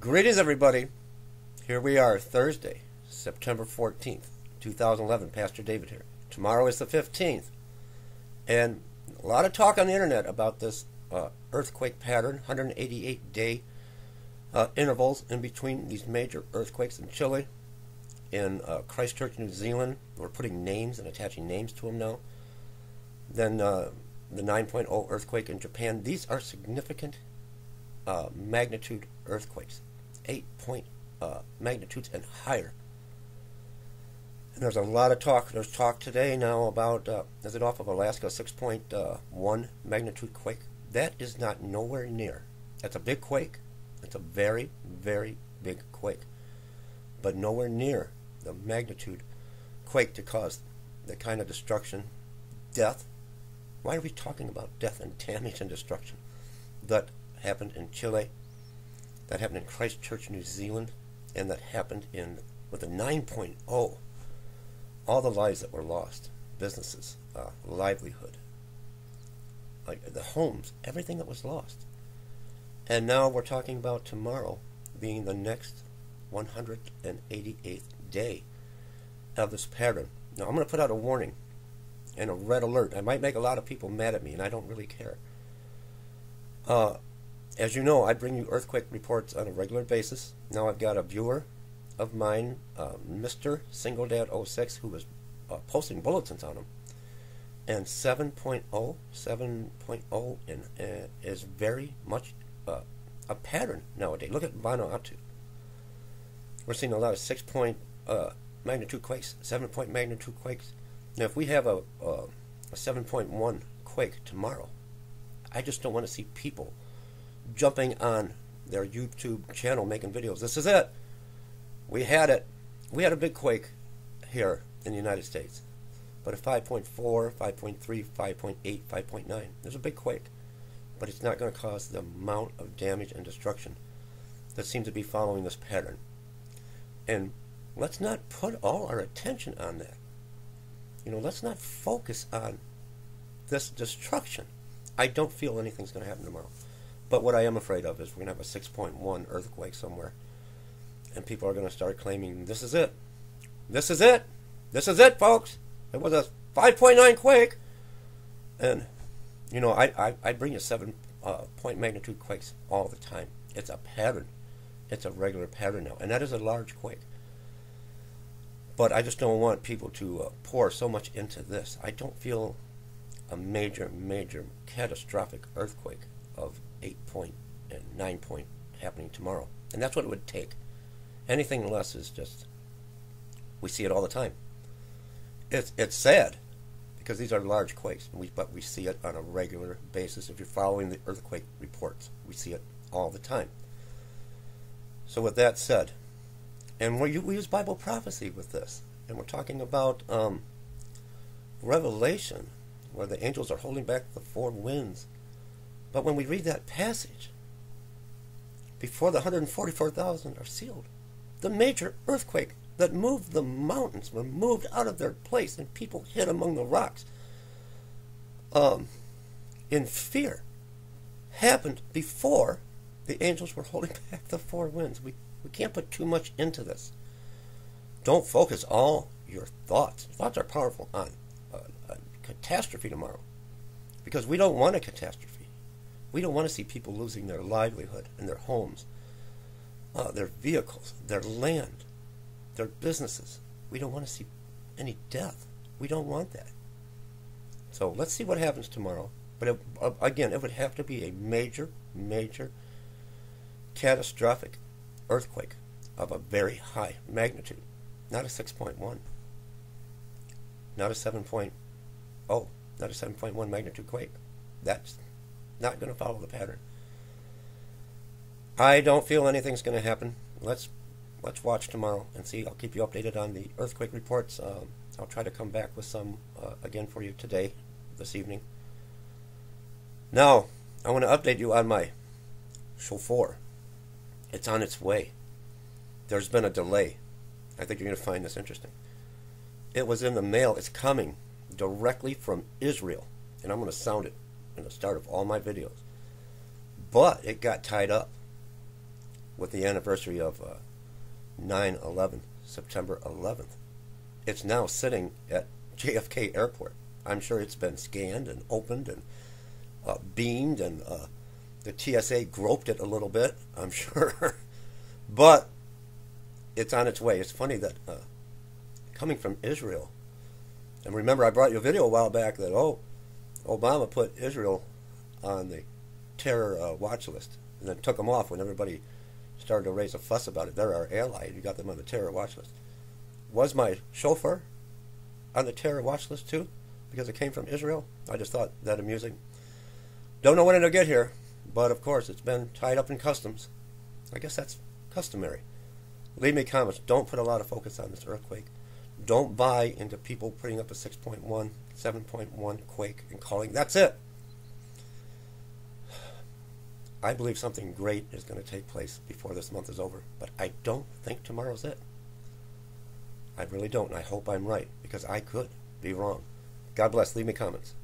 Greetings, everybody. Here we are, Thursday, September 14th, 2011. Pastor David here. Tomorrow is the 15th. And a lot of talk on the internet about this uh, earthquake pattern, 188 day uh, intervals in between these major earthquakes in Chile, in uh, Christchurch, New Zealand. We're putting names and attaching names to them now. Then uh, the 9.0 earthquake in Japan. These are significant uh, magnitude earthquakes. 8 point uh, magnitudes and higher. And there's a lot of talk. There's talk today now about uh, is it off of Alaska 6.1 uh, magnitude quake? That is not nowhere near. That's a big quake. It's a very, very big quake, but nowhere near the magnitude quake to cause the kind of destruction, death. Why are we talking about death and damage and destruction that happened in Chile that happened in Christchurch, New Zealand, and that happened in with a 9.0. All the lives that were lost, businesses, uh, livelihood, like the homes, everything that was lost. And now we're talking about tomorrow being the next 188th day of this pattern. Now I'm going to put out a warning and a red alert. I might make a lot of people mad at me, and I don't really care. Uh, as you know, I bring you earthquake reports on a regular basis. Now I've got a viewer of mine, uh, Mr. SingleDad06, who is uh, posting bulletins on them. And 7.0, 7.0 in, uh, is very much uh, a pattern nowadays. Look at Vanuatu. We're seeing a lot of 6 point uh, magnitude quakes, 7 point magnitude quakes. Now, if we have a, a 7.1 quake tomorrow, I just don't want to see people jumping on their YouTube channel making videos. This is it. We had it. We had a big quake here in the United States. But a 5.4, 5.3, 5.8, 5.9. There's a big quake. But it's not going to cause the amount of damage and destruction that seems to be following this pattern. And let's not put all our attention on that. You know, let's not focus on this destruction. I don't feel anything's going to happen tomorrow. But what I am afraid of is we're going to have a 6.1 earthquake somewhere. And people are going to start claiming, this is it. This is it. This is it, folks. It was a 5.9 quake. And, you know, I, I, I bring you 7 uh, point magnitude quakes all the time. It's a pattern. It's a regular pattern now. And that is a large quake. But I just don't want people to uh, pour so much into this. I don't feel a major, major catastrophic earthquake of 8 point and 9 point happening tomorrow. And that's what it would take. Anything less is just, we see it all the time. It's, it's sad because these are large quakes, we, but we see it on a regular basis. If you're following the earthquake reports, we see it all the time. So, with that said, and we, we use Bible prophecy with this, and we're talking about um, Revelation, where the angels are holding back the four winds but when we read that passage, before the 144,000 are sealed, the major earthquake that moved the mountains were moved out of their place and people hid among the rocks um, in fear happened before the angels were holding back the four winds. We, we can't put too much into this. Don't focus all your thoughts. Thoughts are powerful on a, a catastrophe tomorrow because we don't want a catastrophe. We don't want to see people losing their livelihood and their homes, uh, their vehicles, their land, their businesses. We don't want to see any death. We don't want that. So let's see what happens tomorrow. But it, uh, again, it would have to be a major, major, catastrophic earthquake of a very high magnitude, not a 6.1, not a 7.0, not a 7.1 magnitude quake. That's not going to follow the pattern. I don't feel anything's going to happen. Let's let's watch tomorrow and see. I'll keep you updated on the earthquake reports. Um, I'll try to come back with some uh, again for you today, this evening. Now, I want to update you on my shofar. It's on its way. There's been a delay. I think you're going to find this interesting. It was in the mail. It's coming directly from Israel, and I'm going to sound it in the start of all my videos. But it got tied up. with the anniversary of uh, 9/11, September 11th. It's now sitting at JFK Airport. I'm sure it's been scanned and opened and uh, beamed, and uh, the TSA groped it a little bit. I'm sure, but it's on its way. It's funny that uh, coming from Israel, and remember, I brought you a video a while back that oh, Obama put Israel on the terror uh, watch list, and then took them off when everybody started to raise a fuss about it. They're our ally. and You got them on the terror watch list. Was my shofar on the terror watch list too? Because it came from Israel? I just thought that amusing. Don't know when it'll get here, but of course it's been tied up in customs. I guess that's customary. Leave me comments. Don't put a lot of focus on this earthquake. Don't buy into people putting up a 6.1, 7.1 quake and calling that's it. I believe something great is going to take place before this month is over, but I don't think tomorrow's it. I really don't, and I hope I'm right, because I could be wrong. God bless. Leave me comments.